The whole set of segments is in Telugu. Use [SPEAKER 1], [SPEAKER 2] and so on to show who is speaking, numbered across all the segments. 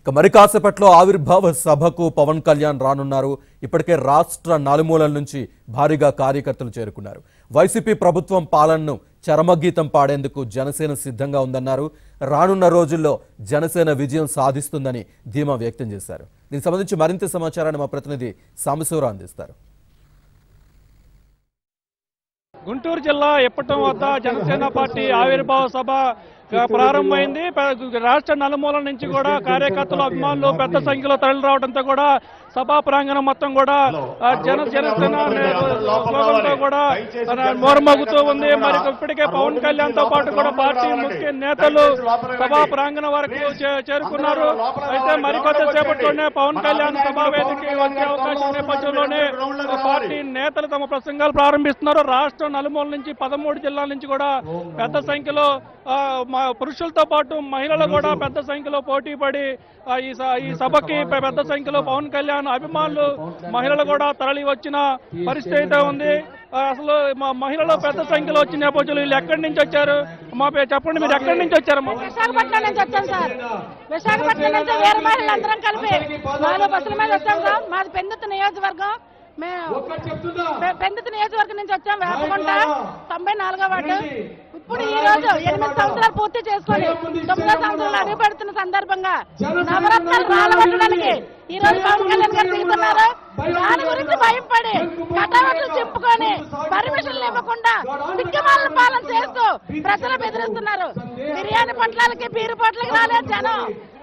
[SPEAKER 1] ఇక మరి కాసేపట్లో ఆవిర్భావ సభకు పవన్ కళ్యాణ్ రానున్నారు. ఇప్పటికే రాష్ట్ర నలుమూలల నుంచి భారీగా కార్యకర్తలు చేరుకున్నారు. వైసీపీ ప్రభుత్వం పాలనను చరమగీతం పాడేందుకు జనసేన సిద్ధంగా ఉందన్నారు. రానున్న రోజుల్లో జనసేన విజయం సాధిస్తుందని ధీమా వ్యక్తం చేశారు. దీనికి సంబంధించి మరింత సమాచారాన్ని మా ప్రతినిధి సాంబశివరావు అందిస్తారు.
[SPEAKER 2] గుంటూరు జిల్లా ఇప్పటం వద్ద జనసేన పార్టీ ఆవిర్భావ సభ ప్రారంభమైంది. రాష్ట్ర నలుమూల నుంచి కూడా కార్యకర్తలు అభిమానులు పెద్ద సంఖ్యలో తరలి రావడంతో కూడా సభా ప్రాంగణం మొత్తం కూడా జన జనసేన కూడా మోరమోగుతూ ఉంది. మరి ఇప్పటికే పవన్ కళ్యాణ్తో పాటు కూడా పార్టీ ముఖ్య నేతలు సభా ప్రాంగణం వరకు చే- చేరుకున్నారు. అయితే మరికొద్ది సేపట్లోనే పవన్ కళ్యాణ్ సభా వేదికకి వచ్చే అవకాశం నేపథ్యంలోనే పార్టీ నేతలు తమ ప్రసంగాలు ప్రారంభిస్తున్నారు. రాష్ట్రం నలుమూల నుంచి పదమూడు జిల్లాల నుంచి కూడా పెద్ద సంఖ్యలో మా పురుషులతో పాటు మహిళలు కూడా పెద్ద సంఖ్యలో పోటీ పడి ఈ సభకి పెద్ద సంఖ్యలో పవన్ కళ్యాణ్ అభిమానులు మహిళలు కూడా తరలి వచ్చిన పరిస్థితి అయితే ఉంది. అసలు మా మహిళలు పెద్ద సంఖ్యలో వచ్చిన నేపథ్యంలో వీళ్ళు ఎక్కడి నుంచి వచ్చారు? మా పే- చెప్పండి మీరు ఎక్కడి నుంచి వచ్చారమ్మా
[SPEAKER 3] విశాఖపట్నం నుంచి వచ్చాం సార్. విశాఖపట్నం నుంచి వేరే మహిళలు అందరం కలిపి బస్సుల మీద వచ్చాం సార్. మాది పెందుతు నియోజకవర్గం. మేము నియోజకవర్గం నుంచి వచ్చాం. వేపకుంట తొంభై నాలుగో వార్డు. ఇప్పుడు ఈ రోజు ఎనిమిది సంవత్సరాలు పూర్తి చేసుకొని తొమ్మిదో సంవత్సరాలు అడుగు పెడుతున్న సందర్భంగా నవరత్నాలు రాలగొట్టడానికి ఈ రోజు పవన్ కళ్యాణ్ గారు దిగుతున్నారు దాని గురించి భయపడి కటావట్లు చింపుకొని పర్మిషన్లు ఇవ్వకుండా దిక్కుమాల పాలన చేస్తూ ప్రజలు బెదిరిస్తున్నారు. బిర్యానీ పొట్లాలకి బీరు పొట్లకి రాలేదు జనం.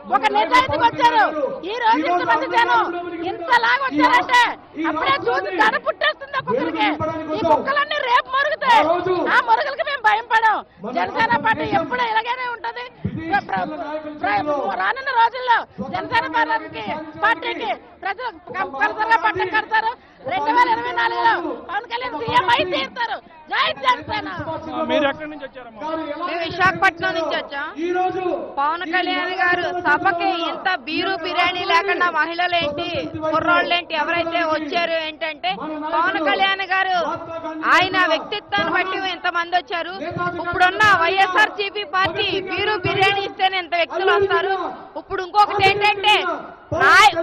[SPEAKER 3] ఒక నిజాయితీకి వచ్చారు. ఈ రోజు ఇంతమంది జనం ఇంతలాగా వచ్చారంటే అప్పుడే చూసి దడ పుట్టేస్తుంది కుక్కలకి. ఈ కుక్కలన్నీ రేపు మరుగుతాయి. ఆ మరుగులకి మేము భయం పడం జనసేన పార్టీ ఎప్పుడు ఇలాగనే ఉంటది. ప్ర- రోజుల్లో జనసేన పార్టీకి పార్టీకి ప్రజలు కంపల్సరిగా పట్టం కడతారు. రెండు వేల ఇరవై నాలుగులో పవన్ కళ్యాణ్ సీఎం అయి తీరుతారు. జై జనసేన.
[SPEAKER 2] ఆ, మీరు ఎక్కడి నుంచి వచ్చారమ్మా?
[SPEAKER 4] మేము విశాఖపట్నం నుంచి వచ్చాం. పవన్ కళ్యాణ్ గారు సభకి ఇంత బీరు బిర్యానీ లేకుండా మహిళలేంటి కుర్రోళ్ళేంటి ఎవరైతే వచ్చారు ఏంటంటే పవన్ కళ్యాణ్ గారు ఆయన వ్యక్తిత్వాన్ని బట్టి ఎంతమంది వచ్చారు? ఇప్పుడున్న వైఎస్ఆర్ సిపి పార్టీ బీరు బిర్యానీ ఇస్తేనే ఇంత వ్యక్తులు వస్తారు. ఇప్పుడు ఇంకొకటి ఏంటంటే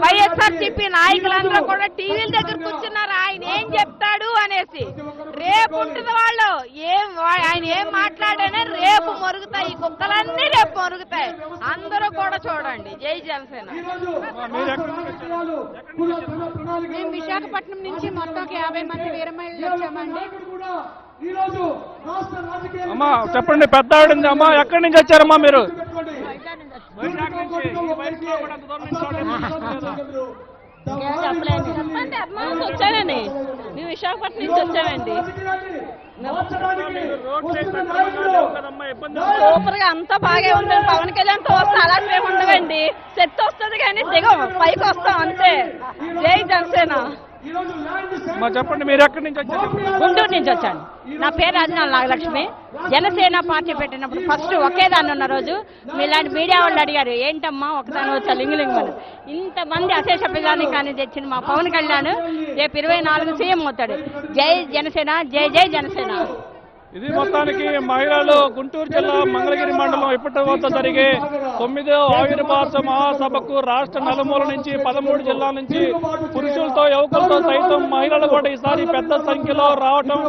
[SPEAKER 4] వైఎస్ఆర్ సిపి నాయకులందరూ కూడా టీవీల దగ్గర కూర్చున్నారు. ఆయన ఏం చెప్తాడు అనేసి. రేపు ఉంటుంది వాళ్ళు. ఏం ఆయన ఏం మాట్లాడనే రేపు మరుగుతాయి. ఈ కుక్కలన్నీ రేపు మరుగుతాయి. అందరూ కూడా చూడండి. జై జనసేన?
[SPEAKER 3] మేము విశాఖపట్నం నుంచి మొత్తం యాభై మంది వీర మహిళలు వచ్చామండి.
[SPEAKER 2] అమ్మా చెప్పండి పెద్ద ఆవిడంది అమ్మా ఎక్కడి నుంచి వచ్చారమ్మా మీరు?
[SPEAKER 3] చెప్పండి అభిమానులు వచ్చానండి మేము విశాఖపట్నం నుంచి వచ్చామండి. సూపర్గా అంతా బాగా ఉంటుంది పవన్ కళ్యాణ్తో వస్తే అలాంటివి ఏమి ఉండవండి. సెట్ వస్తుంది కానీ దిగం పైకి వస్తాం అంతే. జై జనసేన.
[SPEAKER 2] అమ్మా చెప్పండి మీరు ఎక్కడి నుంచి వచ్చారు?
[SPEAKER 5] గుంటూరు నుంచి వచ్చాను. నా పేరు రాజనాల నాగలక్ష్మి. జనసేన పార్టీ పెట్టినప్పుడు ఫస్ట్ ఒకే దాన్ని ఉన్న రోజు మీలాంటి మీడియా వాళ్ళు అడిగారు ఏంటమ్మా ఒకదాని వచ్చా లింగులింగు ఇంతమంది అశేష పిల్లని కానీ తెచ్చిన మా పవన్ కళ్యాణ్. రేపు ఇరవై నాలుగు సీఎం అవుతాడు. జై జనసేన జై జై జనసేన.
[SPEAKER 2] ఇది మొత్తానికి మహిళలు గుంటూరు జిల్లా మంగళగిరి మండలం ఇప్పటి వద్ద జరిగే తొమ్మిదో ఆవిర్భావ మహాసభకు రాష్ట్ర నలుమూల నుంచి పదమూడు జిల్లాల నుంచి పురుషులతో యువకులతో సైతం మహిళలు కూడా ఈసారి పెద్ద సంఖ్యలో రావటం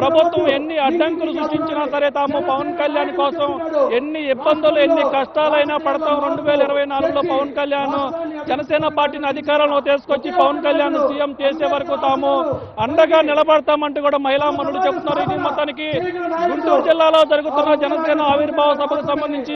[SPEAKER 2] ప్రభుత్వం ఎన్ని అడ్డంకులు సృష్టించినా సరే తాము పవన్ కళ్యాణ్ కోసం ఎన్ని ఇబ్బందులు ఎన్ని కష్టాలైనా పడతాం. రెండు వేల ఇరవై నాలుగులో పవన్ కళ్యాణ్ జనసేన పార్టీని అధికారంలో తీసుకొచ్చి పవన్ కళ్యాణ్ సీఎం చేసే వరకు తాము అండగా నిలబడతామంటూ కూడా మహిళా మనులు చెబుతున్నారు. ఇది మొత్తానికి గుంటూరు జిల్లాలో జరుగుతున్న జనసేన ఆవిర్భావ సభకు సంబంధించి